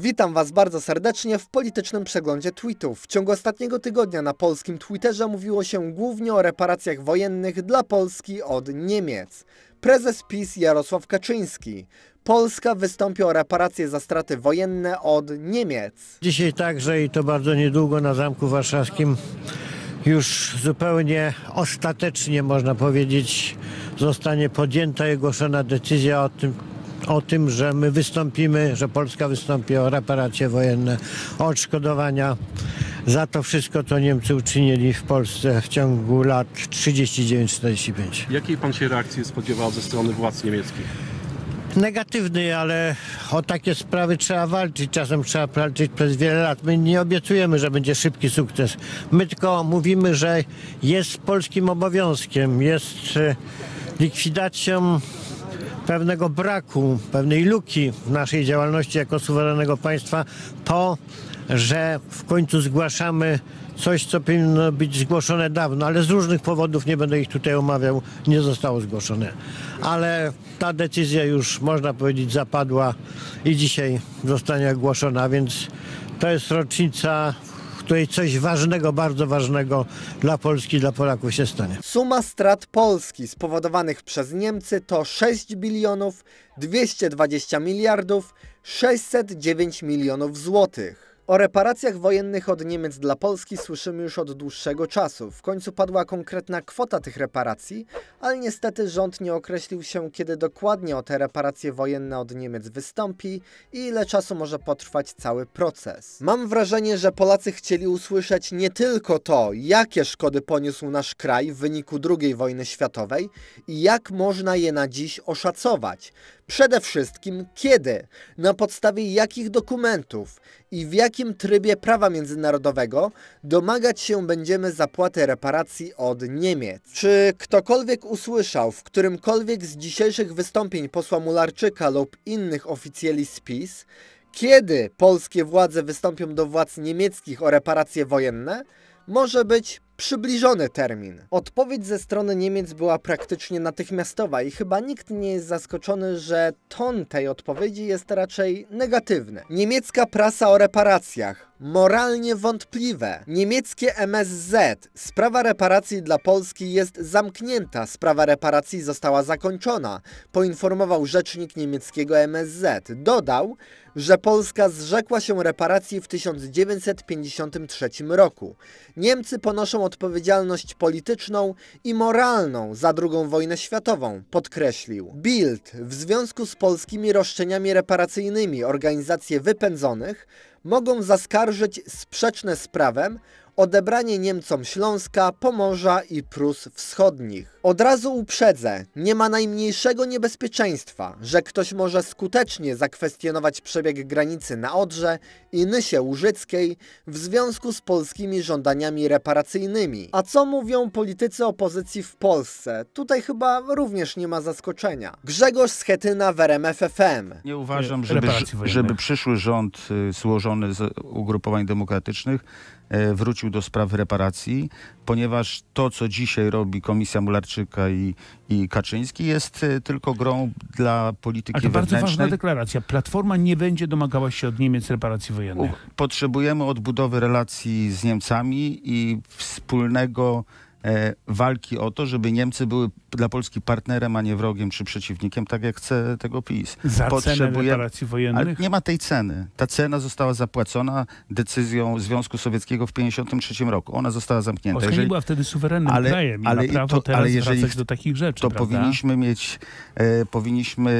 Witam Was bardzo serdecznie w politycznym przeglądzie tweetów. W ciągu ostatniego tygodnia na polskim Twitterze mówiło się głównie o reparacjach wojennych dla Polski od Niemiec. Prezes PiS Jarosław Kaczyński. Polska wystąpi o reparacje za straty wojenne od Niemiec. Dzisiaj także i to bardzo niedługo na Zamku Warszawskim już zupełnie ostatecznie można powiedzieć zostanie podjęta i ogłoszona decyzja o tym, o tym, że my wystąpimy, że Polska wystąpi o reparacje wojenne, o odszkodowania za to wszystko, co Niemcy uczynili w Polsce w ciągu lat 39-45. Jakiej pan się reakcji spodziewał ze strony władz niemieckich? Negatywny, ale o takie sprawy trzeba walczyć. Czasem trzeba walczyć przez wiele lat. My nie obiecujemy, że będzie szybki sukces. My tylko mówimy, że jest polskim obowiązkiem, jest e, likwidacją pewnego braku, pewnej luki w naszej działalności jako suwerennego państwa to, że w końcu zgłaszamy coś, co powinno być zgłoszone dawno, ale z różnych powodów, nie będę ich tutaj omawiał, nie zostało zgłoszone. Ale ta decyzja już, można powiedzieć, zapadła i dzisiaj zostanie ogłoszona, więc to jest rocznica, której coś ważnego, bardzo ważnego dla Polski, dla Polaków się stanie. Suma strat Polski spowodowanych przez Niemcy to 6 bilionów 220 miliardów 609 milionów złotych. O reparacjach wojennych od Niemiec dla Polski słyszymy już od dłuższego czasu. W końcu padła konkretna kwota tych reparacji, ale niestety rząd nie określił się, kiedy dokładnie o te reparacje wojenne od Niemiec wystąpi i ile czasu może potrwać cały proces. Mam wrażenie, że Polacy chcieli usłyszeć nie tylko to, jakie szkody poniósł nasz kraj w wyniku II wojny światowej i jak można je na dziś oszacować. Przede wszystkim kiedy, na podstawie jakich dokumentów i w jakim trybie prawa międzynarodowego domagać się będziemy zapłaty reparacji od Niemiec. Czy ktokolwiek usłyszał w którymkolwiek z dzisiejszych wystąpień posła Mularczyka lub innych oficjeli z PiS, kiedy polskie władze wystąpią do władz niemieckich o reparacje wojenne, może być przybliżony termin. Odpowiedź ze strony Niemiec była praktycznie natychmiastowa i chyba nikt nie jest zaskoczony, że ton tej odpowiedzi jest raczej negatywny. Niemiecka prasa o reparacjach. Moralnie wątpliwe. Niemieckie MSZ. Sprawa reparacji dla Polski jest zamknięta. Sprawa reparacji została zakończona, poinformował rzecznik niemieckiego MSZ. Dodał, że Polska zrzekła się reparacji w 1953 roku. Niemcy ponoszą odpowiedzialność polityczną i moralną za II wojnę światową, podkreślił. Bild w związku z polskimi roszczeniami reparacyjnymi organizacje wypędzonych mogą zaskarżyć sprzeczne z prawem odebranie Niemcom Śląska, Pomorza i Prus Wschodnich. Od razu uprzedzę, nie ma najmniejszego niebezpieczeństwa, że ktoś może skutecznie zakwestionować przebieg granicy na Odrze i Nysie Łużyckiej w związku z polskimi żądaniami reparacyjnymi. A co mówią politycy opozycji w Polsce? Tutaj chyba również nie ma zaskoczenia. Grzegorz Schetyna w RMFFM. Nie uważam, żeby, żeby przyszły rząd y, złożony z ugrupowań demokratycznych y, wrócił do spraw reparacji, ponieważ to, co dzisiaj robi Komisja Mularczyka i, i Kaczyński jest y, tylko grą dla polityki Ale to bardzo ważna wewnętrznej. deklaracja. Platforma nie będzie domagała się od Niemiec reparacji wojennych. Potrzebujemy odbudowy relacji z Niemcami i wspólnego e, walki o to, żeby Niemcy były dla Polski partnerem, a nie wrogiem czy przeciwnikiem, tak jak chce tego PiS. Za cenę reparacji Ale wojennych? nie ma tej ceny. Ta cena została zapłacona decyzją Związku Sowieckiego w 1953 roku. Ona została zamknięta. Polska nie była wtedy suwerennym ale- krajem i ale ma i to- teraz ale jeżeli do takich rzeczy, to prawda? powinniśmy mieć, e, powinniśmy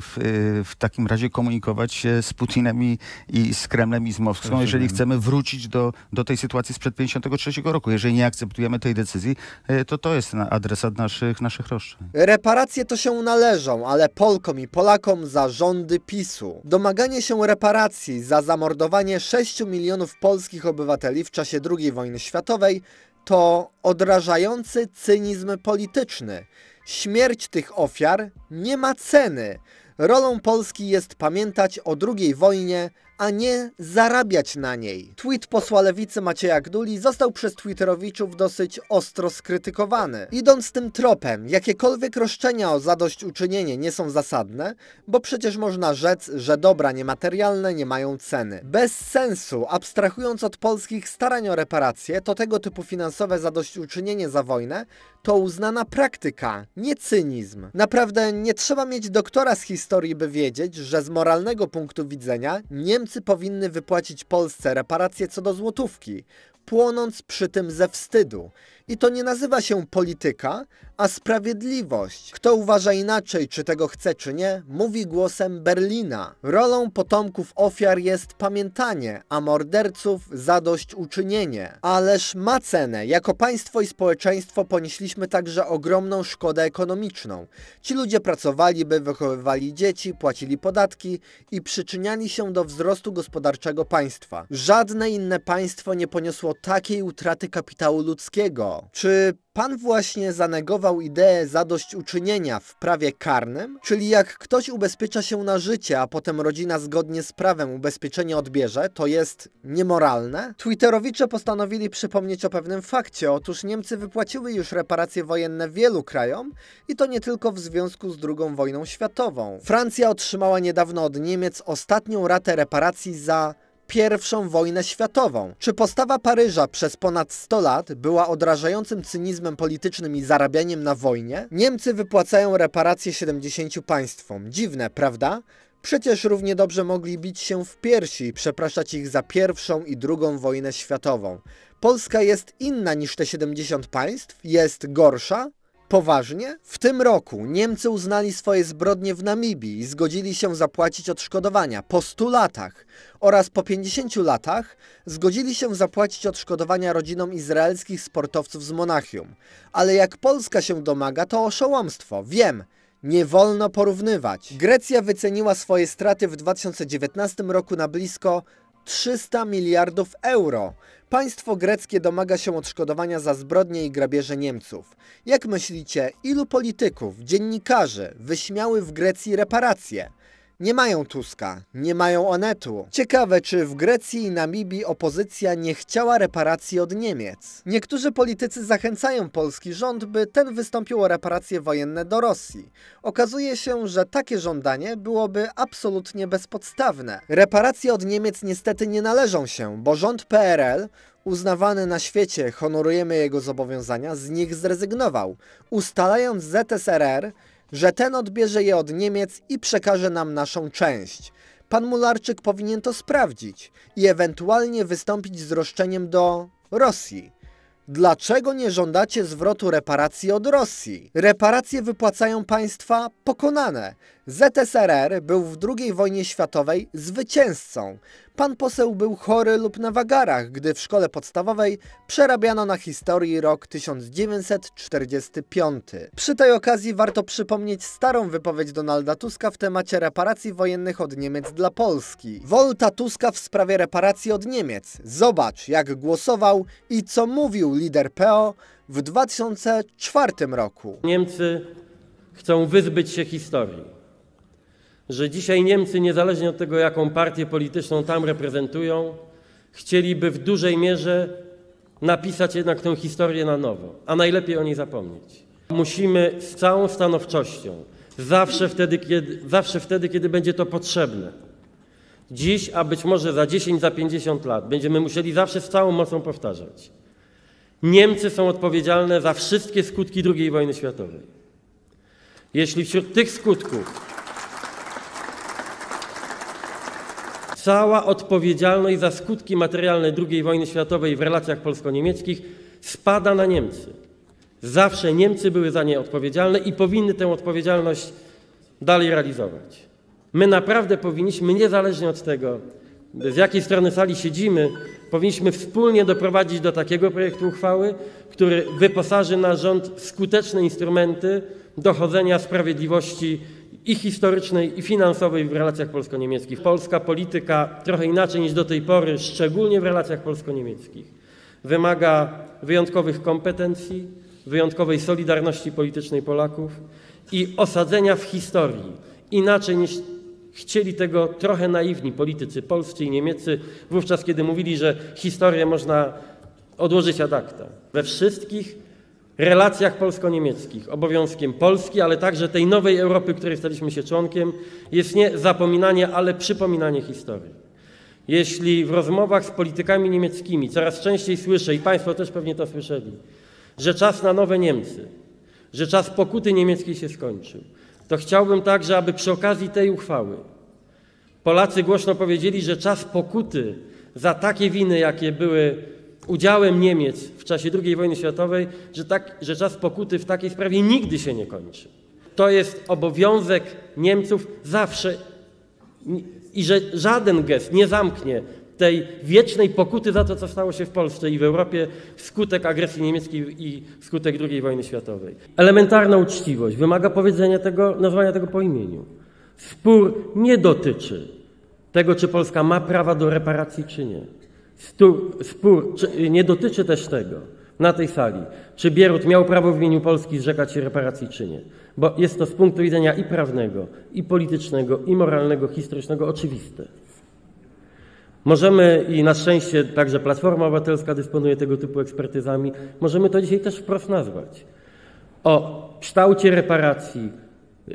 w, e, w takim razie komunikować się z Putinem i, i z Kremlem i z Moskwą, jeżeli chcemy wrócić do, do tej sytuacji sprzed 1953 roku. Jeżeli nie akceptujemy tej decyzji, e, to to jest adresat naszych, naszych roszczeń. Reparacje to się należą, ale Polkom i Polakom za rządy PiSu. Domaganie się reparacji za zamordowanie 6 milionów polskich obywateli w czasie II wojny światowej to odrażający cynizm polityczny. Śmierć tych ofiar nie ma ceny. Rolą Polski jest pamiętać o II wojnie, a nie zarabiać na niej. Tweet posła lewicy Macieja Gduli został przez Twitterowiczów dosyć ostro skrytykowany. Idąc tym tropem, jakiekolwiek roszczenia o zadośćuczynienie nie są zasadne, bo przecież można rzec, że dobra niematerialne nie mają ceny. Bez sensu, abstrahując od polskich starań o reparacje, to tego typu finansowe zadośćuczynienie za wojnę to uznana praktyka, nie cynizm. Naprawdę nie trzeba mieć doktora z historii, by wiedzieć, że z moralnego punktu widzenia Niemcy powinny wypłacić Polsce reparacje co do złotówki, płonąc przy tym ze wstydu. I to nie nazywa się polityka, a sprawiedliwość. Kto uważa inaczej, czy tego chce, czy nie, mówi głosem Berlina. Rolą potomków ofiar jest pamiętanie, a morderców zadośćuczynienie. Ależ ma cenę. Jako państwo i społeczeństwo ponieśliśmy także ogromną szkodę ekonomiczną. Ci ludzie pracowali, by wychowywali dzieci, płacili podatki i przyczyniali się do wzrostu gospodarczego państwa. Żadne inne państwo nie poniosło takiej utraty kapitału ludzkiego. Czy Pan właśnie zanegował ideę zadośćuczynienia w prawie karnym, czyli jak ktoś ubezpiecza się na życie, a potem rodzina zgodnie z prawem ubezpieczenie odbierze, to jest niemoralne? Twitterowicze postanowili przypomnieć o pewnym fakcie. Otóż Niemcy wypłaciły już reparacje wojenne wielu krajom i to nie tylko w związku z II wojną światową. Francja otrzymała niedawno od Niemiec ostatnią ratę reparacji za pierwszą wojnę światową. Czy postawa Paryża przez ponad 100 lat była odrażającym cynizmem politycznym i zarabianiem na wojnie? Niemcy wypłacają reparacje 70 państwom. Dziwne, prawda? Przecież równie dobrze mogli bić się w piersi i przepraszać ich za pierwszą i drugą wojnę światową. Polska jest inna niż te 70 państw? Jest gorsza? Poważnie? W tym roku Niemcy uznali swoje zbrodnie w Namibii i zgodzili się zapłacić odszkodowania po 100 latach oraz po 50 latach zgodzili się zapłacić odszkodowania rodzinom izraelskich sportowców z Monachium. Ale jak Polska się domaga, to oszołomstwo. Wiem, nie wolno porównywać. Grecja wyceniła swoje straty w 2019 roku na blisko 300 miliardów euro. Państwo greckie domaga się odszkodowania za zbrodnie i grabieże Niemców. Jak myślicie, ilu polityków, dziennikarzy wyśmiały w Grecji reparacje? Nie mają Tuska, nie mają Onetu. Ciekawe, czy w Grecji i Namibii opozycja nie chciała reparacji od Niemiec. Niektórzy politycy zachęcają polski rząd, by ten wystąpił o reparacje wojenne do Rosji. Okazuje się, że takie żądanie byłoby absolutnie bezpodstawne. Reparacje od Niemiec niestety nie należą się, bo rząd PRL uznawany na świecie, honorujemy jego zobowiązania, z nich zrezygnował, ustalając ZSRR że ten odbierze je od Niemiec i przekaże nam naszą część. Pan Mularczyk powinien to sprawdzić i ewentualnie wystąpić z roszczeniem do Rosji. Dlaczego nie żądacie zwrotu reparacji od Rosji? Reparacje wypłacają państwa pokonane. ZSRR był w II wojnie światowej zwycięzcą. Pan poseł był chory lub na wagarach, gdy w szkole podstawowej przerabiano na historii rok 1945. Przy tej okazji warto przypomnieć starą wypowiedź Donalda Tuska w temacie reparacji wojennych od Niemiec dla Polski. Wolta Tuska w sprawie reparacji od Niemiec. Zobacz, jak głosował i co mówił lider PO w 2004 roku. Niemcy chcą wyzbyć się historii że dzisiaj Niemcy, niezależnie od tego, jaką partię polityczną tam reprezentują, chcieliby w dużej mierze napisać jednak tę historię na nowo, a najlepiej o niej zapomnieć. Musimy z całą stanowczością, zawsze wtedy, kiedy, zawsze wtedy, kiedy będzie to potrzebne, dziś, a być może za 10, za 50 lat, będziemy musieli zawsze z całą mocą powtarzać. Niemcy są odpowiedzialne za wszystkie skutki II wojny światowej. Jeśli wśród tych skutków cała odpowiedzialność za skutki materialne II wojny światowej w relacjach polsko-niemieckich spada na Niemcy. Zawsze Niemcy były za nie odpowiedzialne i powinny tę odpowiedzialność dalej realizować. My naprawdę powinniśmy, niezależnie od tego, z jakiej strony sali siedzimy, powinniśmy wspólnie doprowadzić do takiego projektu uchwały, który wyposaży nasz rząd w skuteczne instrumenty dochodzenia sprawiedliwości i historycznej, i finansowej w relacjach polsko-niemieckich. Polska polityka trochę inaczej niż do tej pory, szczególnie w relacjach polsko-niemieckich, wymaga wyjątkowych kompetencji, wyjątkowej solidarności politycznej Polaków i osadzenia w historii inaczej niż chcieli tego trochę naiwni politycy polscy i niemieccy, wówczas kiedy mówili, że historię można odłożyć ad acta. We wszystkich relacjach polsko-niemieckich obowiązkiem Polski, ale także tej nowej Europy, której staliśmy się członkiem, jest nie zapominanie, ale przypominanie historii. Jeśli w rozmowach z politykami niemieckimi coraz częściej słyszę, i Państwo też pewnie to słyszeli, że czas na nowe Niemcy, że czas pokuty niemieckiej się skończył, to chciałbym także, aby przy okazji tej uchwały Polacy głośno powiedzieli, że czas pokuty za takie winy, jakie były udziałem Niemiec w czasie II wojny światowej, że, tak, że czas pokuty w takiej sprawie nigdy się nie kończy. To jest obowiązek Niemców zawsze i że żaden gest nie zamknie tej wiecznej pokuty za to, co stało się w Polsce i w Europie wskutek agresji niemieckiej i wskutek II wojny światowej. Elementarna uczciwość wymaga powiedzenia tego, nazwania tego po imieniu. Spór nie dotyczy tego, czy Polska ma prawa do reparacji, czy nie. Spór, nie dotyczy też tego na tej sali, czy Bierut miał prawo w imieniu Polski zrzekać się reparacji, czy nie. Bo jest to z punktu widzenia i prawnego, i politycznego, i moralnego, historycznego oczywiste. Możemy, i na szczęście także Platforma Obywatelska dysponuje tego typu ekspertyzami, możemy to dzisiaj też wprost nazwać. O kształcie reparacji,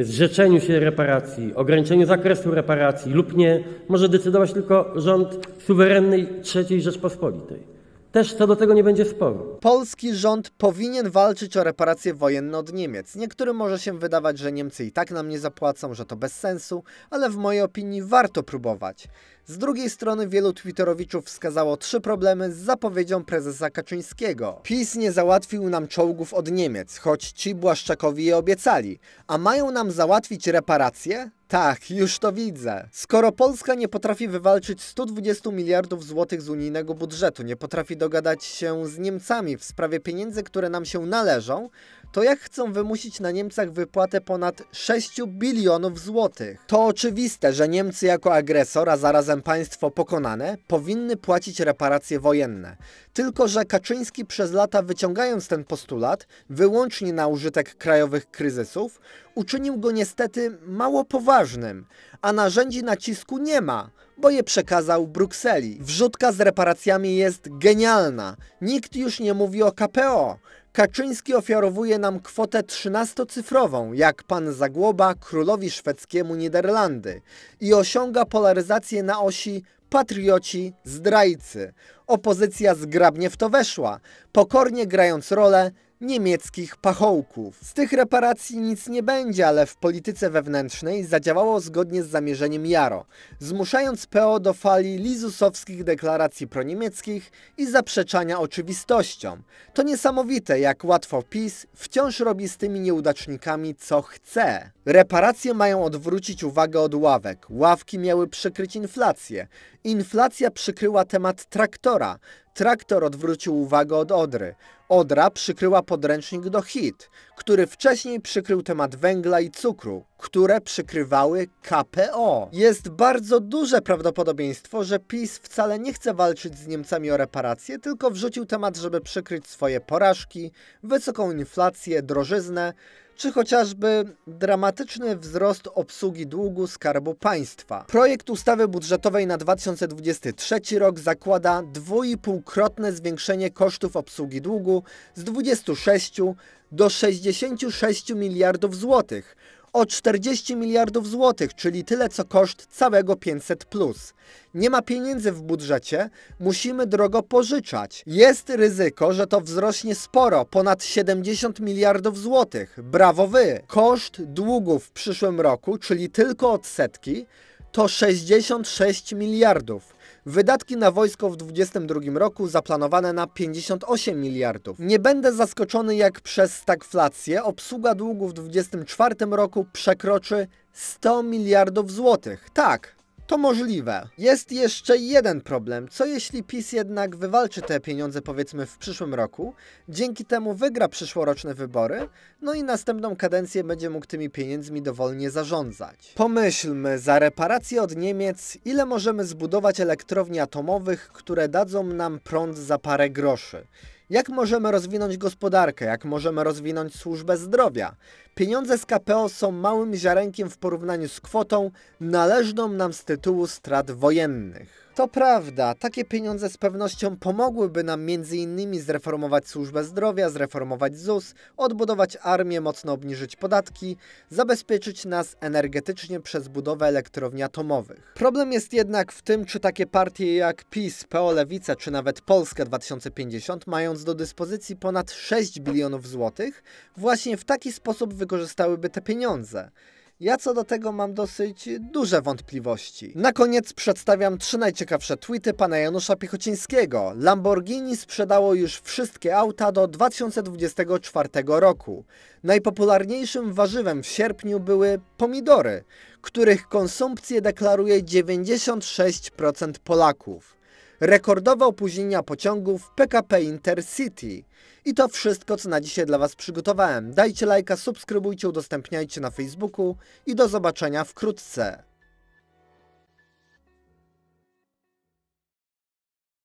zrzeczeniu się reparacji, ograniczeniu zakresu reparacji lub nie, może decydować tylko rząd suwerennej III Rzeczpospolitej. Też co do tego nie będzie sporu. Polski rząd powinien walczyć o reparacje wojenne od Niemiec. Niektórym może się wydawać, że Niemcy i tak nam nie zapłacą, że to bez sensu, ale w mojej opinii warto próbować. Z drugiej strony wielu twitterowiczów wskazało trzy problemy z zapowiedzią prezesa Kaczyńskiego. PiS nie załatwił nam czołgów od Niemiec, choć ci Błaszczakowi je obiecali. A mają nam załatwić reparacje? Tak, już to widzę. Skoro Polska nie potrafi wywalczyć 120 miliardów złotych z unijnego budżetu, nie potrafi dogadać się z Niemcami w sprawie pieniędzy, które nam się należą, to jak chcą wymusić na Niemcach wypłatę ponad 6 bilionów złotych? To oczywiste, że Niemcy jako agresor, a zarazem państwo pokonane, powinny płacić reparacje wojenne. Tylko, że Kaczyński przez lata wyciągając ten postulat, wyłącznie na użytek krajowych kryzysów, uczynił go niestety mało poważnym, a narzędzi nacisku nie ma, bo je przekazał Brukseli. Wrzutka z reparacjami jest genialna. Nikt już nie mówi o KPO. Kaczyński ofiarowuje nam kwotę 13-cyfrową, jak pan Zagłoba królowi szwedzkiemu Niderlandy i osiąga polaryzację na osi patrioci, zdrajcy. Opozycja zgrabnie w to weszła, pokornie grając rolę niemieckich pachołków. Z tych reparacji nic nie będzie, ale w polityce wewnętrznej zadziałało zgodnie z zamierzeniem Jaro, zmuszając PO do fali lizusowskich deklaracji proniemieckich i zaprzeczania oczywistościom. To niesamowite, jak łatwo PiS wciąż robi z tymi nieudacznikami co chce. Reparacje mają odwrócić uwagę od ławek. Ławki miały przykryć inflację. Inflacja przykryła temat traktora. Traktor odwrócił uwagę od Odry. Odra przykryła podręcznik do HIT, który wcześniej przykrył temat węgla i cukru, które przykrywały KPO. Jest bardzo duże prawdopodobieństwo, że PiS wcale nie chce walczyć z Niemcami o reparacje, tylko wrzucił temat, żeby przykryć swoje porażki, wysoką inflację, drożyznę, czy chociażby dramatyczny wzrost obsługi długu Skarbu Państwa. Projekt ustawy budżetowej na 2023 rok zakłada dwuipółkrotne zwiększenie kosztów obsługi długu z 26 do 66 miliardów złotych o 40 miliardów złotych, czyli tyle co koszt całego 500. Nie ma pieniędzy w budżecie, musimy drogo pożyczać. Jest ryzyko, że to wzrośnie sporo, ponad 70 miliardów złotych. Brawo wy! Koszt długu w przyszłym roku, czyli tylko odsetki, to 66 miliardów. Wydatki na wojsko w 2022 roku zaplanowane na 58 miliardów. Nie będę zaskoczony jak przez stagflację obsługa długu w 2024 roku przekroczy 100 miliardów złotych. Tak, to możliwe. Jest jeszcze jeden problem. Co jeśli PiS jednak wywalczy te pieniądze powiedzmy w przyszłym roku, dzięki temu wygra przyszłoroczne wybory, no i następną kadencję będzie mógł tymi pieniędzmi dowolnie zarządzać. Pomyślmy, za reparacje od Niemiec, ile możemy zbudować elektrowni atomowych, które dadzą nam prąd za parę groszy. Jak możemy rozwinąć gospodarkę? Jak możemy rozwinąć służbę zdrowia? Pieniądze z KPO są małym ziarenkiem w porównaniu z kwotą należną nam z tytułu strat wojennych. To prawda, takie pieniądze z pewnością pomogłyby nam m.in. zreformować służbę zdrowia, zreformować ZUS, odbudować armię, mocno obniżyć podatki, zabezpieczyć nas energetycznie przez budowę elektrowni atomowych. Problem jest jednak w tym, czy takie partie jak PiS, PO Lewica czy nawet Polska 2050, mając do dyspozycji ponad 6 bilionów złotych, właśnie w taki sposób wykorzystałyby te pieniądze. Ja co do tego mam dosyć duże wątpliwości. Na koniec przedstawiam trzy najciekawsze tweety pana Janusza Piechocińskiego. Lamborghini sprzedało już wszystkie auta do 2024 roku. Najpopularniejszym warzywem w sierpniu były pomidory, których konsumpcję deklaruje 96% Polaków. Rekordowe opóźnienia pociągów PKP Intercity. I to wszystko, co na dzisiaj dla Was przygotowałem. Dajcie lajka, subskrybujcie, udostępniajcie na Facebooku i do zobaczenia wkrótce.